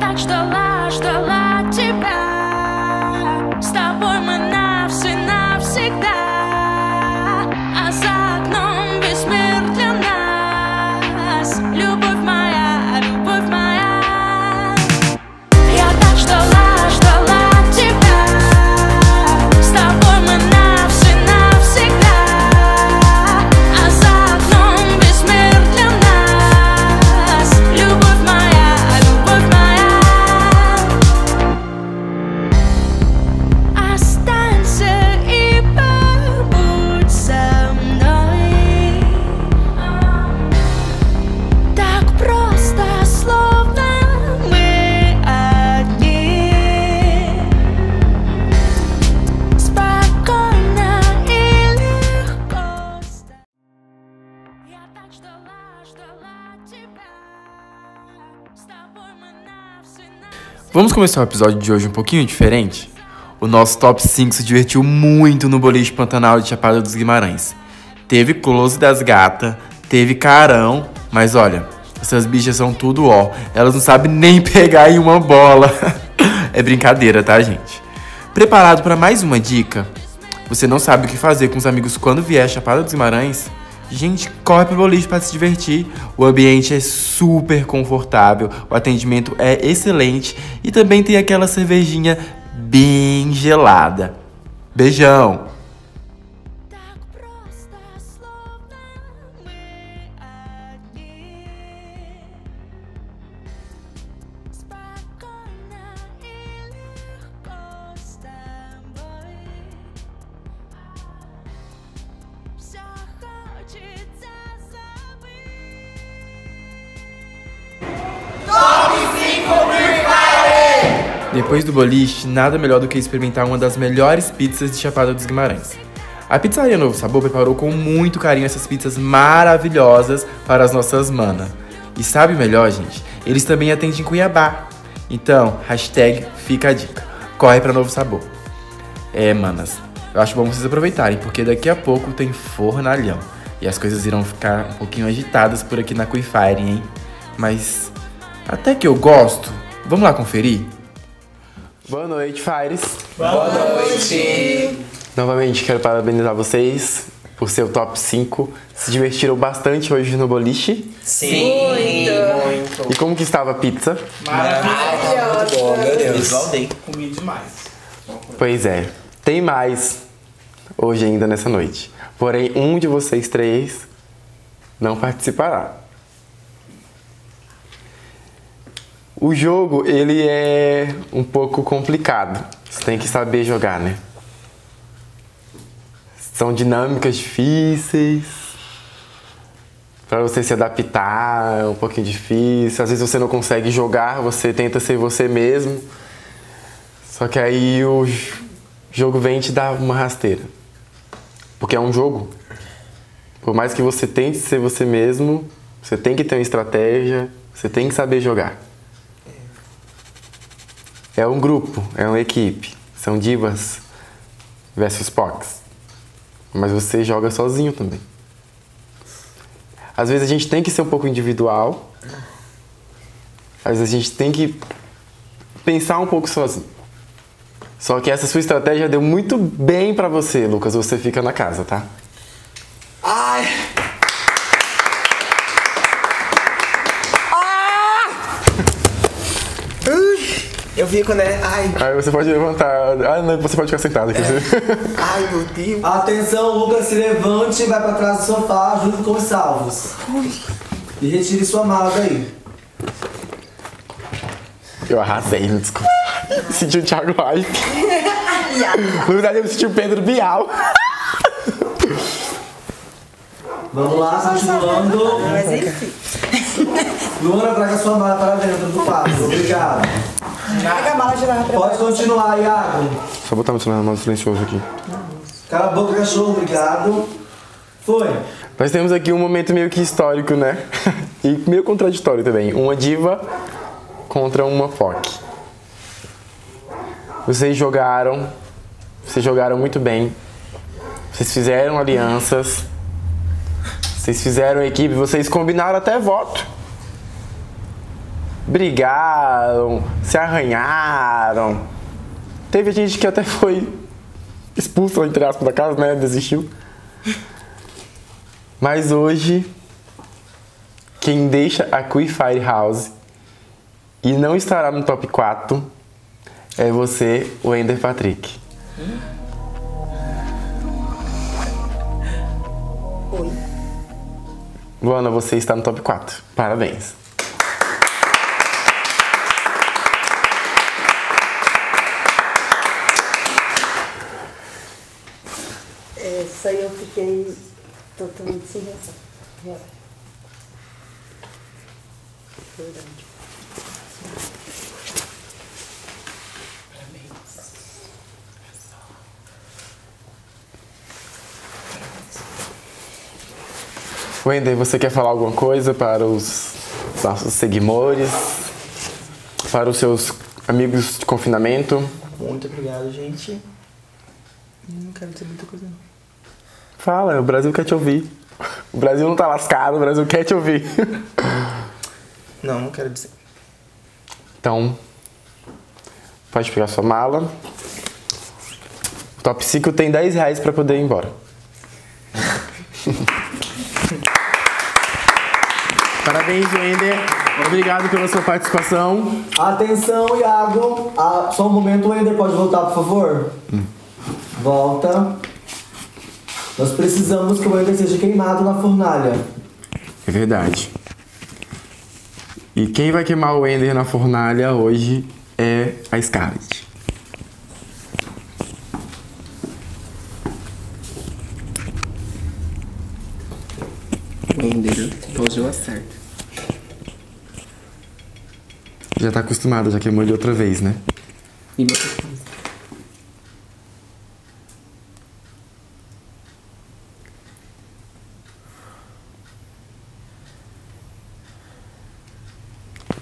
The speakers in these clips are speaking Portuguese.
так ждала, ждала тебя Vamos começar o episódio de hoje um pouquinho diferente? O nosso top 5 se divertiu muito no boliche Pantanal de Chapada dos Guimarães. Teve close das gatas, teve carão, mas olha, essas bichas são tudo ó. Elas não sabem nem pegar em uma bola. é brincadeira, tá, gente? Preparado para mais uma dica? Você não sabe o que fazer com os amigos quando vier a Chapada dos Guimarães? Gente, corre pro boliche para se divertir. O ambiente é super confortável, o atendimento é excelente e também tem aquela cervejinha bem gelada. Beijão! Depois do boliche, nada melhor do que experimentar uma das melhores pizzas de Chapada dos Guimarães. A Pizzaria Novo Sabor preparou com muito carinho essas pizzas maravilhosas para as nossas manas. E sabe melhor, gente? Eles também atendem em Cuiabá. Então, hashtag fica a dica. Corre para Novo Sabor. É, manas, eu acho bom vocês aproveitarem, porque daqui a pouco tem fornalhão. E as coisas irão ficar um pouquinho agitadas por aqui na Cuifire, hein? Mas até que eu gosto. Vamos lá conferir? Boa noite, Fires. Boa noite! Novamente, quero parabenizar vocês por ser o top 5. Se divertiram bastante hoje no boliche. Sim! Muito! E como que estava a pizza? Maravilhosa! Muito bom, meu Deus! Comi demais. Pois é, tem mais hoje ainda nessa noite. Porém, um de vocês três não participará. O jogo, ele é um pouco complicado. Você tem que saber jogar, né? São dinâmicas difíceis. Para você se adaptar, é um pouquinho difícil. Às vezes você não consegue jogar, você tenta ser você mesmo. Só que aí o jogo vem te dar uma rasteira. Porque é um jogo. Por mais que você tente ser você mesmo, você tem que ter uma estratégia, você tem que saber jogar. É um grupo, é uma equipe. São divas versus Pox. Mas você joga sozinho também. Às vezes a gente tem que ser um pouco individual. Às vezes a gente tem que pensar um pouco sozinho. Só que essa sua estratégia deu muito bem pra você, Lucas. Você fica na casa, tá? Ai! Ah! Ui, Eu fico, né? Ai, Aí você pode levantar. Ah, não, você pode ficar sentado aqui. ai, meu Deus! Atenção, Lucas, se levante e vai pra trás do sofá junto com os salvos. E retire sua mala daí. Eu arrasei, desculpa. Senti o Thiago Hype. Na verdade, eu senti o Pedro Bial. Vamos lá, continuando. Mas enfim. Luana, traga sua mala para dentro do quarto. Obrigado. Pega a mala de lá Pode continuar, Iago. Só botar meu celular no modo silencioso aqui. Cala a boca, cachorro. Obrigado. Foi. Nós temos aqui um momento meio que histórico, né? E meio contraditório também. Uma diva contra uma POC. Vocês jogaram, vocês jogaram muito bem. Vocês fizeram alianças. Vocês fizeram equipe, vocês combinaram até voto. Brigaram, se arranharam. Teve gente que até foi expulso, entre aspas, da casa, né? Desistiu. Mas hoje, quem deixa a Queer Fire House e não estará no top 4 é você, o Ender Patrick. Oi. Luana, você está no top 4. Parabéns. Essa aí eu fiquei totalmente sem. Verdade. Wender, você quer falar alguma coisa para os nossos seguidores? Para os seus amigos de confinamento? Muito obrigado, gente. Não quero dizer muita coisa, não. Fala, o Brasil quer te ouvir. O Brasil não tá lascado, o Brasil quer te ouvir. Não, não quero dizer. Então, pode pegar sua mala. O top 5 tem 10 reais pra poder ir embora. Parabéns, Wender. Obrigado pela sua participação. Atenção, Iago. Ah, só um momento, o Ender pode voltar, por favor? Volta. Nós precisamos que o Ender seja queimado na fornalha. É verdade. E quem vai queimar o Ender na fornalha hoje é a Scarlett. Ender, hoje eu acerto. Já tá acostumada, já queimou ele outra vez, né? E meu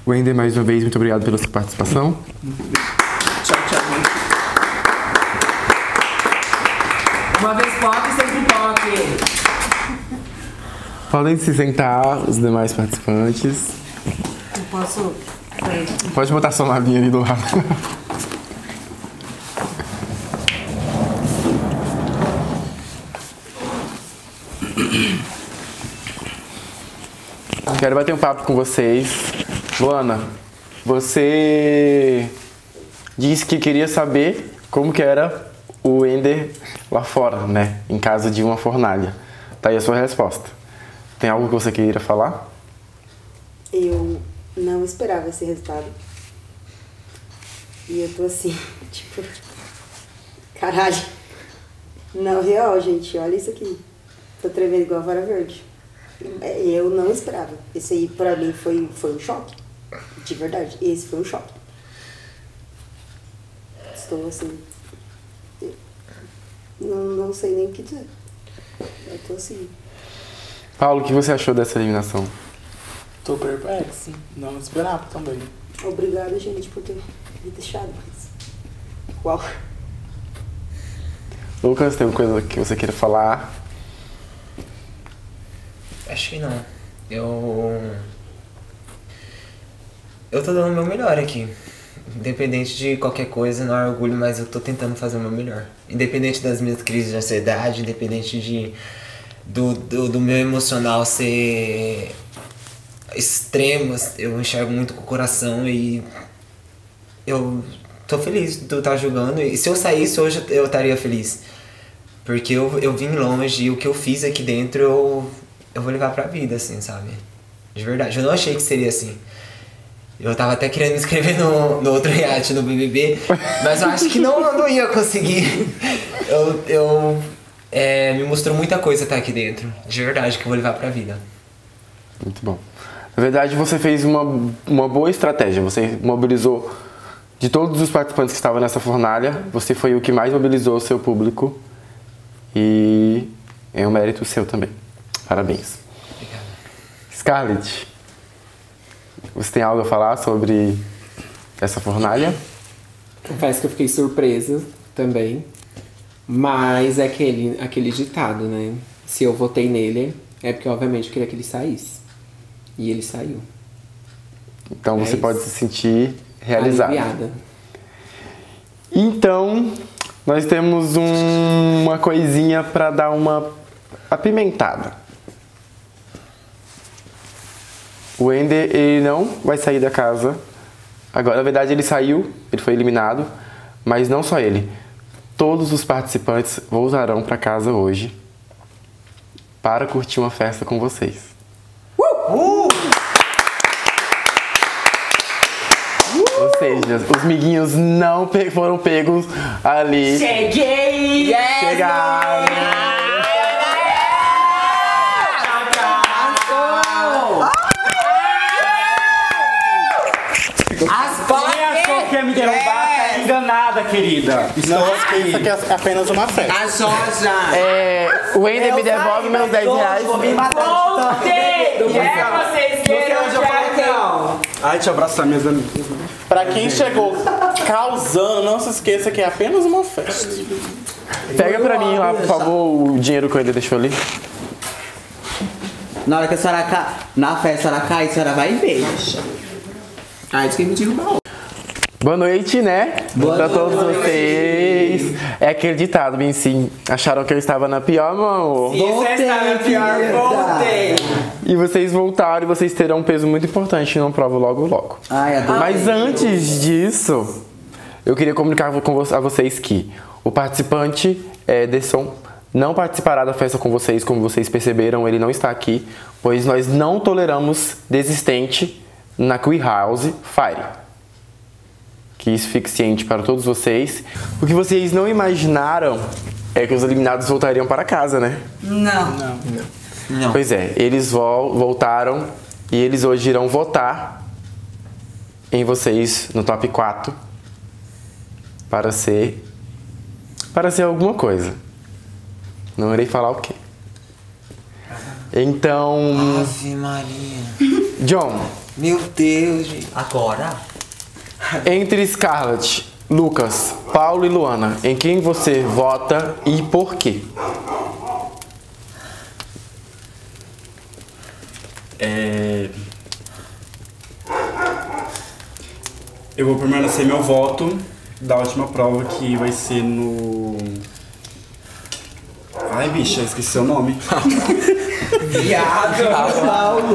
Wender, mais uma vez, muito obrigado pela sua participação. Tchau, tchau. Uma vez pop, sempre pop. Podem se sentar, os demais participantes. Eu posso. Pode botar sua malinha ali do lado. Quero bater um papo com vocês. Luana, você disse que queria saber como que era o Ender lá fora, né? Em casa de uma fornalha. Tá aí a sua resposta. Tem algo que você queira falar? Eu não esperava esse resultado. E eu tô assim, tipo. Caralho. Não, real, gente. Olha isso aqui. Tô tremendo igual a vara verde. É, Eu não esperava. Esse aí, pra mim, foi, foi um choque. De verdade. Esse foi um choque. Estou assim. Não, não sei nem o que dizer. Eu tô assim. Paulo, o que você achou dessa eliminação? Tô perplexo. Não esperava também. Obrigada, gente, por ter me deixado. Mas... Uau. Lucas, tem alguma coisa que você queira falar? Acho que não. Eu. Eu tô dando o meu melhor aqui. Independente de qualquer coisa, não é orgulho, mas eu tô tentando fazer o meu melhor. Independente das minhas crises de ansiedade, independente de. Do, do, do meu emocional ser extremo, eu enxergo muito com o coração e eu tô feliz de estar jogando. E se eu saísse hoje, eu estaria feliz. Porque eu, eu vim longe e o que eu fiz aqui dentro eu, eu vou levar pra vida, assim, sabe? De verdade. Eu não achei que seria assim. Eu tava até querendo me inscrever no, no outro reality no BBB, mas eu acho que não, não ia conseguir. Eu, eu é, me mostrou muita coisa estar aqui dentro. De verdade, que eu vou levar pra vida. Muito bom. Na verdade, você fez uma, uma boa estratégia. Você mobilizou, de todos os participantes que estavam nessa fornalha, você foi o que mais mobilizou o seu público. E é um mérito seu também. Parabéns. Obrigado. Scarlett, você tem algo a falar sobre essa fornalha? Confesso que eu fiquei surpresa também. Mas é aquele, aquele ditado, né? Se eu votei nele, é porque obviamente eu queria que ele saísse. E ele saiu. Então você isso. pode se sentir realizado. Aliviada. Então, nós temos um- uma coisinha pra dar uma apimentada. O Ender, ele não vai sair da casa. Agora, na verdade, ele saiu, ele foi eliminado, mas não só ele. Todos os participantes voltarão pra casa hoje para curtir uma festa com vocês. Ou seja, os miguinhos não foram pegos ali. Cheguei! Chegaram! Quem achou que ia me derrubar tá querida. Não, isso aqui é apenas uma festa. A Joja! É, o Ender me devolve meus 10 reais. Voltei! E é vocês queiram Jackão! Ai, te abraçar, minhas amigas. Pra quem chegou causando, não se esqueça que é apenas uma festa. Pega pra mim lá, por favor, o dinheiro que o Ender deixou ali. Na hora que a senhora ca... na festa a senhora cair, a senhora vai ver. Ai, diz que me derrubou. Boa noite, né? Boa pra noite. todos vocês. É aquele ditado, bem sim. Acharam que eu estava na pior, amor? Você está na pior, voltei! E vocês voltaram e vocês terão um peso muito importante não prova logo logo. Ai, adorei. Mas antes disso, eu queria comunicar com vo- a vocês que o participante Ederson não participará da festa com vocês, como vocês perceberam, ele não está aqui, pois nós não toleramos desistente na Queer House Fire. Que isso fique ciente para todos vocês. O que vocês não imaginaram é que os eliminados voltariam para casa, né? Não. Não. Pois é, eles vol- voltaram e eles hoje irão votar em vocês no top 4 para ser para ser alguma coisa. Não irei falar o quê. Então, Ave Maria. John, Meu Deus, gente. Agora? Entre Scarlett, Lucas, Paulo e Luana, em quem você vota e por quê? É... Eu vou permanecer meu voto da última prova que vai ser no. Ai, bicha, esqueci o nome. Viado!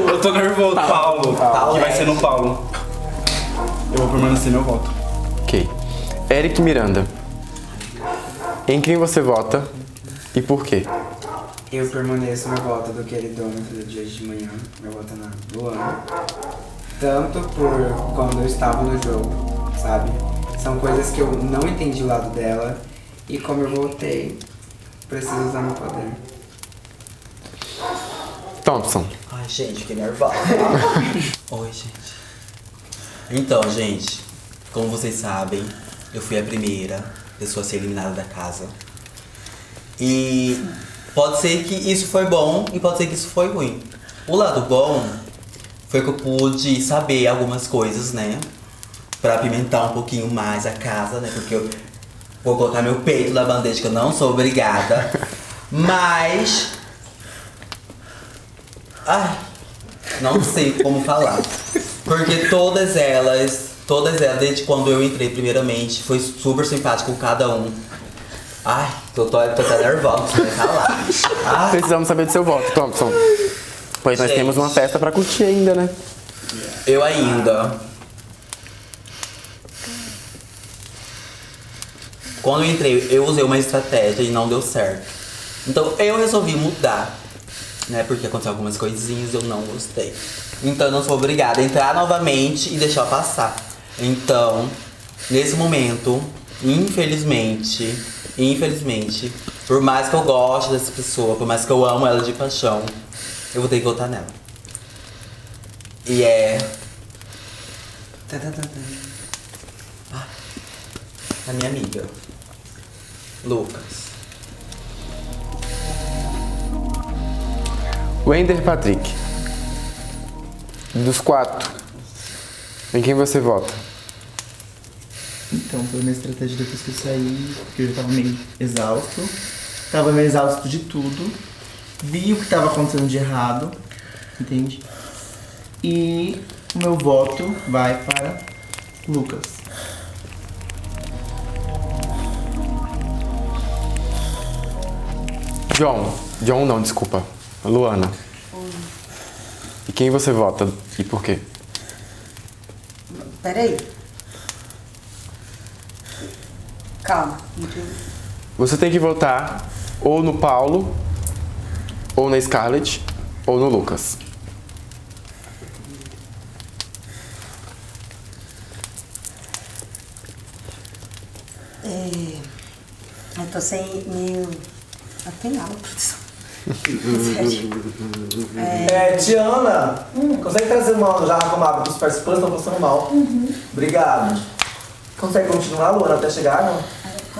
Eu tô nervoso, Paulo. Que vai ser no Paulo. Eu vou permanecer meu voto. Ok. Eric Miranda, em quem você vota e por quê? Eu permaneço meu voto do queridômetro do dia de manhã, meu voto na Luana. Tanto por quando eu estava no jogo, sabe? São coisas que eu não entendi o lado dela e como eu voltei, preciso usar meu poder. Thompson. Ai, gente, que nervosa. Oi, gente. Então, gente, como vocês sabem, eu fui a primeira pessoa a ser eliminada da casa. E pode ser que isso foi bom e pode ser que isso foi ruim. O lado bom foi que eu pude saber algumas coisas, né? Pra apimentar um pouquinho mais a casa, né? Porque eu vou colocar meu peito na bandeja que eu não sou obrigada. Mas Ai, não sei como falar. Porque todas elas, todas elas, desde quando eu entrei primeiramente, foi super simpático com cada um. Ai, tô, tô, tô até nervosa, não sei falar. Ai, Precisamos saber do seu voto, Thompson. Pois nós Gente. temos uma festa pra curtir ainda, né? eu ainda. Quando eu entrei, eu usei uma estratégia e não deu certo. Então eu resolvi mudar, né? Porque aconteceu algumas coisinhas eu não gostei. Então eu não sou obrigada a entrar novamente e deixar passar. Então, nesse momento, infelizmente, infelizmente, por mais que eu goste dessa pessoa, por mais que eu amo ela de paixão, eu vou ter que votar nela. E é. Ah, a minha amiga. Lucas. Wender Patrick. Dos quatro, em quem você vota? Então, foi uma estratégia depois que eu saí, porque eu já tava meio exausto. Tava meio exausto de tudo. Vi o que tava acontecendo de errado, entende? E o meu voto vai para Lucas. John. John não, desculpa. Luana. E quem você vota e por quê? Peraí. Calma. Você tem que votar ou no Paulo, ou na Scarlett, ou no Lucas. É, eu tô sem meio. Afinal, produção. É, Tiana, consegue trazer uma jarra com água para os participantes? Estão passando mal. Obrigado. Consegue continuar, Luana, até chegar? Não?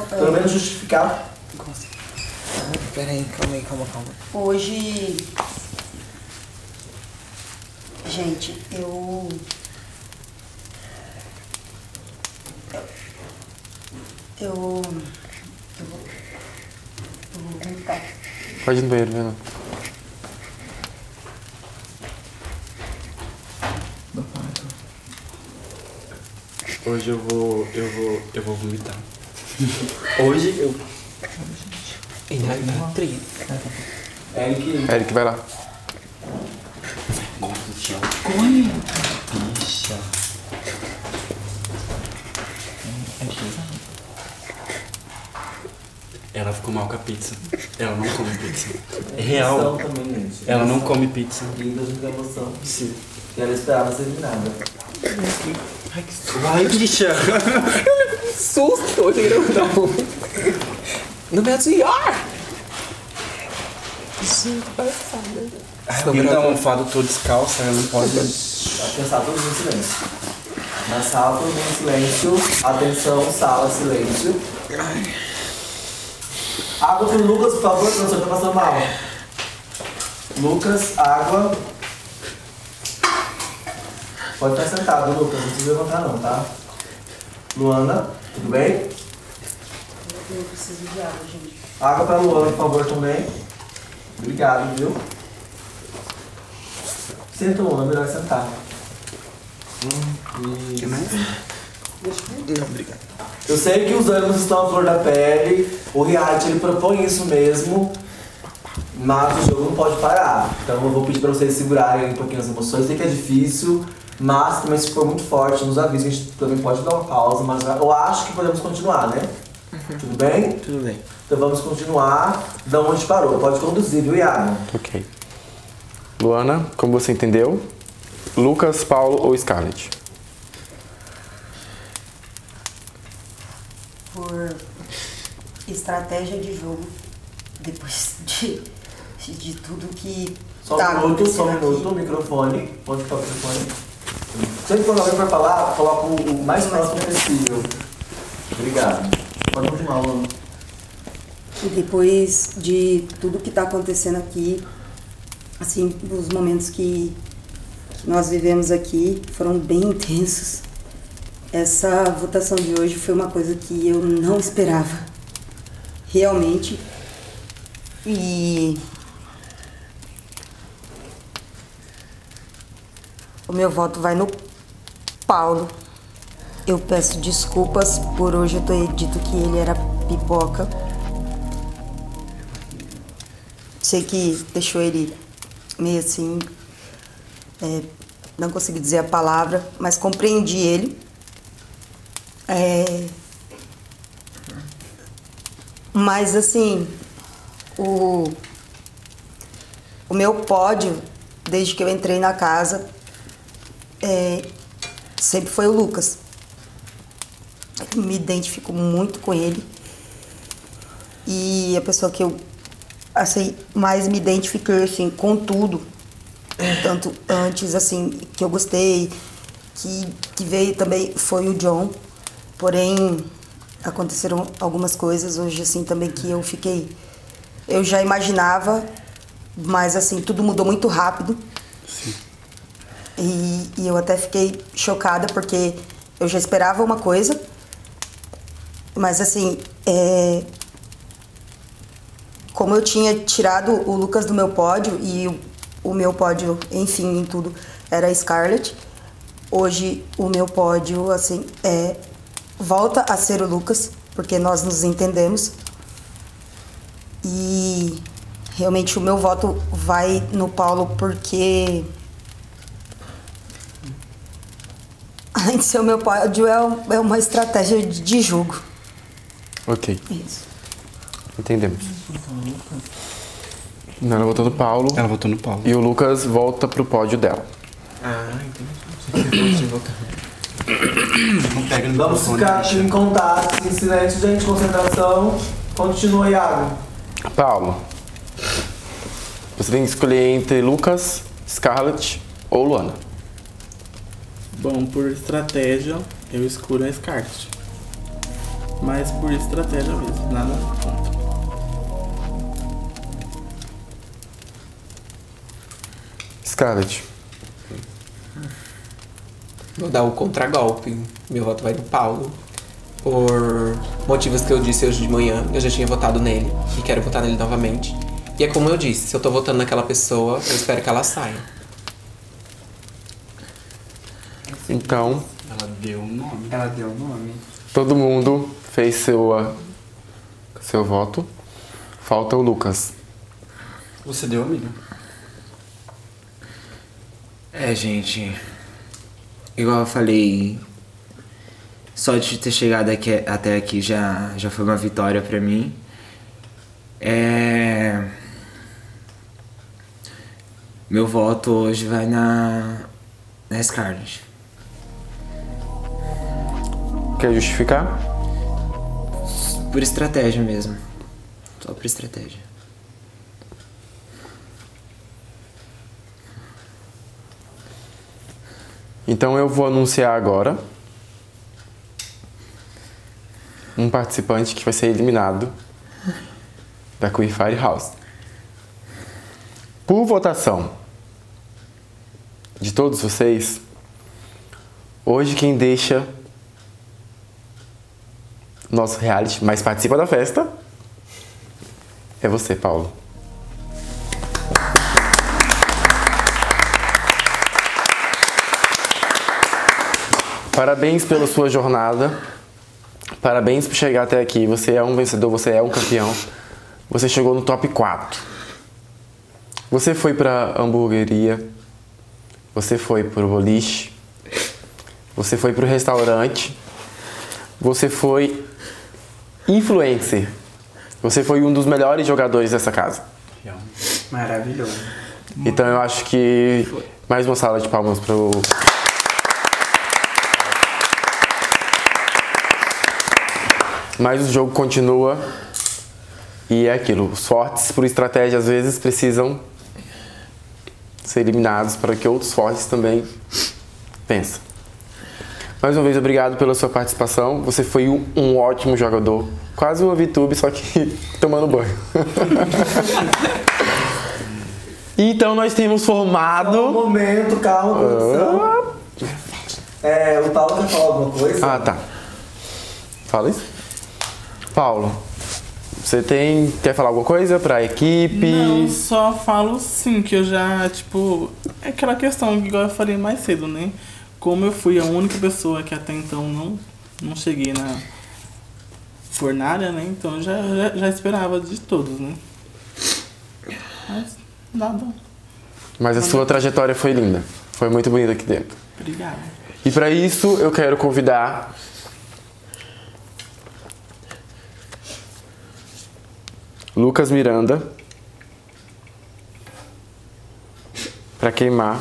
Pelo menos justificar. Peraí, calma aí, calma, calma. Hoje. Gente, eu. Eu. Eu vou. Eu vou contar. Pode ir no banheiro, Renan. Hoje eu vou. eu vou. eu vou vomitar. Hoje eu. Eric. Eric, vai lá. Bicha. Ela ficou mal com a pizza. Ela não come pizza. É real. Também, gente. Ela não come pizza. Linda a emoção. Sim. E ela esperava ser eliminada. Vai, bicha! Susto, grandão. No meu senhor! Gente, passada. Alguém da almofada tô descalça, ela não pode. Pensar todo mundo em silêncio. Na sala, todo mundo em silêncio. Atenção, sala, silêncio. Água pro Lucas, por favor, senão você tá passando mal. Lucas, água. Pode estar sentado, Lucas, não precisa levantar não, tá? Luana, tudo bem? Eu preciso de água, gente. Água pra Luana, por favor, também. Obrigado, viu? Senta, Luana, melhor sentar. Que mais? Não, obrigado. Eu sei que os ânimos estão à flor da pele, o reality ele propõe isso mesmo, mas o jogo não pode parar. Então eu vou pedir pra vocês segurarem um pouquinho as emoções, sei que é difícil, mas também se for muito forte, nos avisa, a gente também pode dar uma pausa, mas eu acho que podemos continuar, né? Tudo bem? Tudo bem. Então vamos continuar da onde parou. Pode conduzir, viu, Iago? Ok. Luana, como você entendeu? Lucas, Paulo ou Scarlett? Por estratégia de jogo, depois de, de, tudo que Só tá um minuto, só um minuto, o microfone. Pode ficar o microfone. Sempre quando alguém for falar, coloca o o mais próximo possível. Obrigado. Pode continuar, Luana. E depois de tudo que está acontecendo aqui, assim, os momentos que, que nós vivemos aqui foram bem intensos. Essa votação de hoje foi uma coisa que eu não esperava, realmente. E o meu voto vai no Paulo. Eu peço desculpas por hoje eu ter dito que ele era pipoca. Sei que deixou ele meio assim. é, não consegui dizer a palavra, mas compreendi ele. É, mas assim, o, o meu pódio, desde que eu entrei na casa, é, sempre foi o Lucas. Eu me identifico muito com ele. E a pessoa que eu assim, mais me identifiquei assim, com tudo. Tanto antes, assim, que eu gostei, que, que veio também foi o John. Porém, aconteceram algumas coisas hoje, assim, também que eu fiquei. Eu já imaginava, mas assim, tudo mudou muito rápido. E, e eu até fiquei chocada porque eu já esperava uma coisa, mas assim, é, como eu tinha tirado o Lucas do meu pódio e o, o meu pódio, enfim, em tudo, era a Scarlett, hoje o meu pódio, assim, é volta a ser o Lucas, porque nós nos entendemos. E realmente o meu voto vai no Paulo porque além de ser o meu pódio, é, é uma estratégia de, de jogo. Ok, Isso. entendemos. Não, ela votou no Paulo. Ela votou no Paulo. E o Lucas volta pro pódio dela. Ah, entendi. Não pega no Vamos ficar em contato, em silêncio, gente, concentração. Continua, Iago. Paulo, você tem que escolher entre Lucas, Scarlett ou Luana. Bom, por estratégia, eu escolho a Scarlet. Mas por estratégia mesmo, nada contra. Scarlett, Vou dar o contragolpe. Meu voto vai no Paulo. Por motivos que eu disse hoje de manhã, eu já tinha votado nele e quero votar nele novamente. E é como eu disse, se eu tô votando naquela pessoa, eu espero que ela saia. então Ela deu o nome. Ela deu o nome. todo mundo fez seu, ah, seu voto. Falta o Lucas. Você deu, amiga? É, gente. Igual eu falei, só de ter chegado aqui, até aqui já, já foi uma vitória pra mim. É. Meu voto hoje vai na. na Scarlett. Quer justificar? Por estratégia mesmo. Só por estratégia. Então eu vou anunciar agora um participante que vai ser eliminado da Queer Fire House. Por votação de todos vocês, hoje quem deixa nosso reality, mas participa da festa, é você, Paulo. Parabéns pela sua jornada. Parabéns por chegar até aqui. Você é um vencedor, você é um campeão. Você chegou no top 4. Você foi pra hamburgueria. Você foi pro boliche. Você foi pro restaurante. Você foi influencer. Você foi um dos melhores jogadores dessa casa. Maravilhoso. Então eu acho que mais uma sala de palmas pro Mas o jogo continua e é aquilo. Os fortes, por estratégia, às vezes precisam ser eliminados para que outros fortes também pensem. Mais uma vez, obrigado pela sua participação. Você foi um, um ótimo jogador. Quase uma VTube, só que tomando banho. então nós temos formado. Um momento, calma, produção. É, o Paulo quer falar alguma coisa? Ah, tá. Fala isso. Paulo, você tem. Quer falar alguma coisa pra equipe? Não, só falo sim, que eu já, tipo. É aquela questão que eu falei mais cedo, né? Como eu fui a única pessoa que até então não, não cheguei na fornalha, né? Então eu já, já, já esperava de todos, né? Mas nada. Mas a sua trajetória foi linda. Foi muito bonita aqui dentro. Obrigado. E para isso eu quero convidar Lucas Miranda para queimar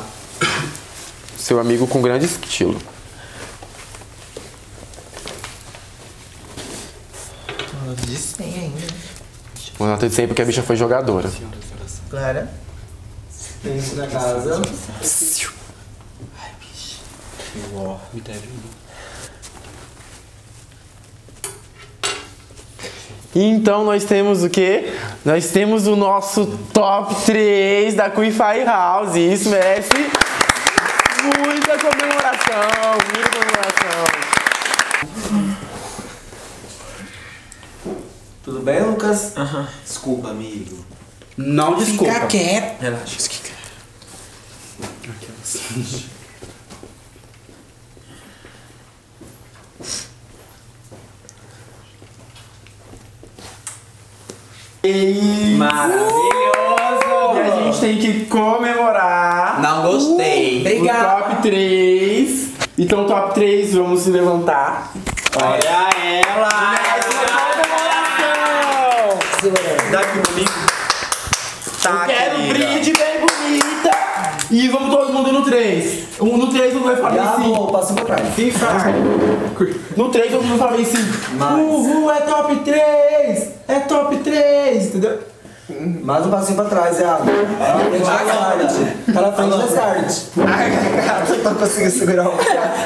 seu amigo com grande estilo. De 100 ainda. Uma nota de 100 porque a bicha foi jogadora. Clara. Tem isso na casa. Ó, me deve Então nós temos o quê? Nós temos o nosso top 3 da Fire House. Isso merece muita comemoração, muita comemoração. Tudo bem, Lucas? Desculpa, amigo. Não desculpa. Fica quieto. Relaxa. 3. Maravilhoso! E a gente tem que comemorar. Não gostei. O top 3. Então, top 3, vamos se levantar. Olha ela! Daqui bonito. Tá, Eu quero um brinde bem bonita. E vamos todo mundo no 3. Um, no 3 todo mundo vai falar em 5. Passa pra trás. No 3 todo mundo fala em 5. Mais. Uhul, é top 3! É top 3! Entendeu? Mais um passinho pra trás, é água. Tá na frente da Scarlett. Tá na frente da Scarlett. Ai, cara, eu não consigo segurar o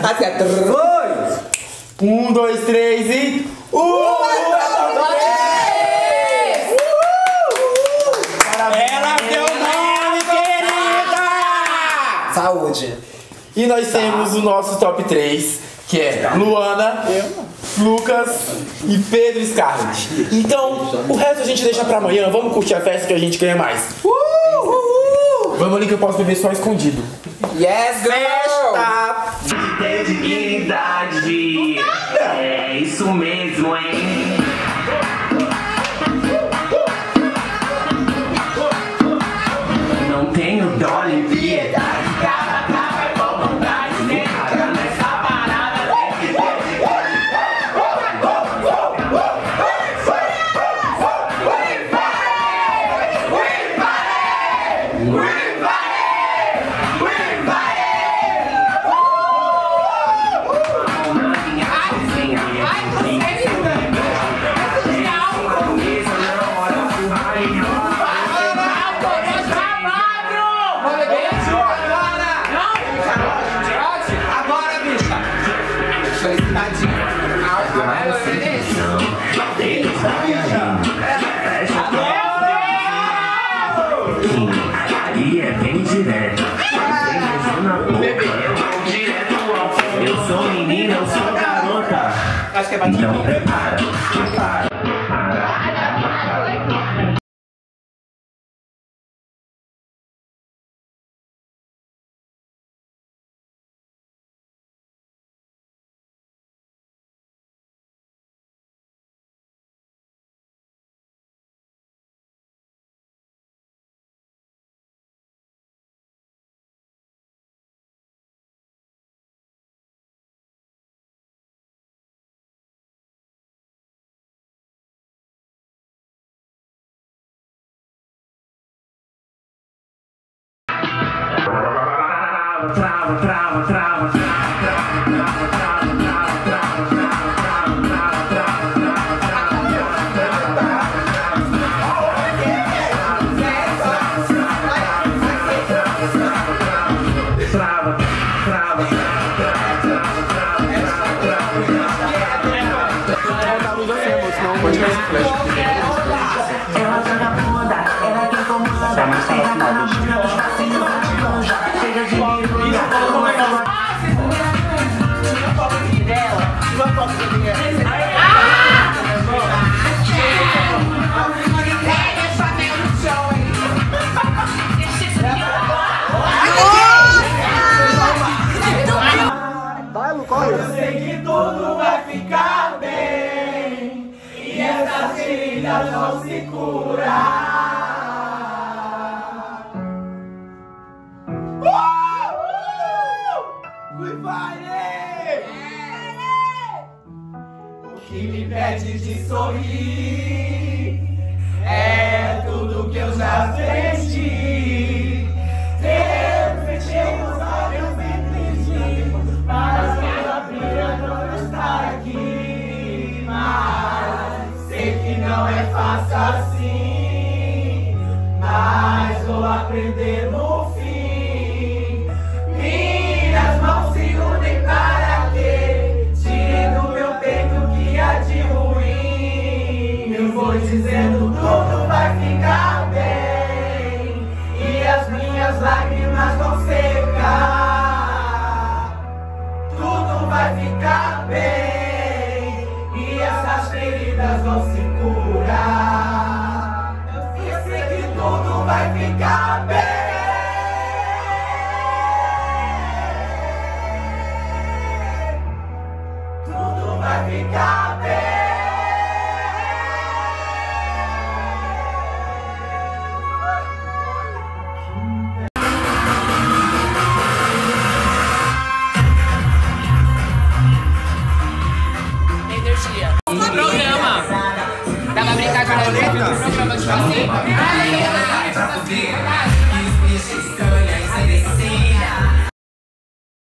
Até Foi! Um, dois, três e. Uhul! É top 3! Ela deu nome, querida! Saúde. E nós temos o nosso top 3, que é Luana, Lucas e Pedro Scarlett. Então, o resto a gente deixa pra amanhã. Vamos curtir a festa que a gente ganha mais. Vamos ali que eu posso beber só escondido. Yes, girl! Ter dignidade. É isso mesmo, hein? Amen. 你知道。Trava, trava, trava, trava, trava, God. Dá